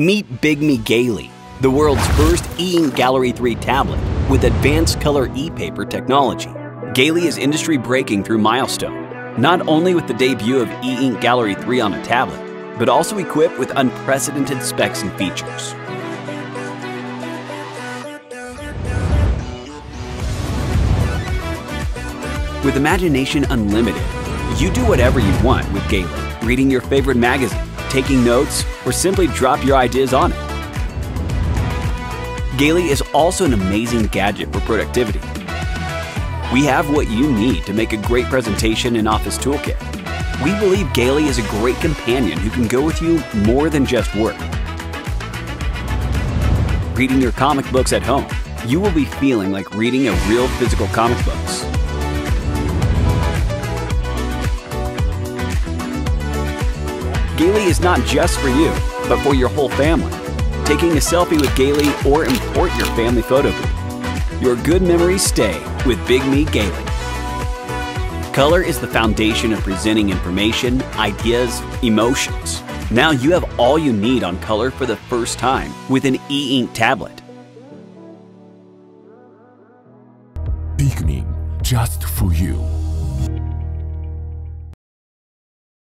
Meet Big Me Galy, the world's first e-ink Gallery 3 tablet with advanced color e-paper technology. Galy is industry-breaking through milestone, not only with the debut of e-ink Gallery 3 on a tablet, but also equipped with unprecedented specs and features. With imagination unlimited, you do whatever you want with Galy, reading your favorite magazine, taking notes, or simply drop your ideas on it. Galy is also an amazing gadget for productivity. We have what you need to make a great presentation and office toolkit. We believe Galy is a great companion who can go with you more than just work. Reading your comic books at home, you will be feeling like reading a real physical comic books. Galy is not just for you, but for your whole family. Taking a selfie with Galy or import your family photo booth. Your good memories stay with Big Me Galy. Color is the foundation of presenting information, ideas, emotions. Now you have all you need on color for the first time with an e-ink tablet. Beginning just for you.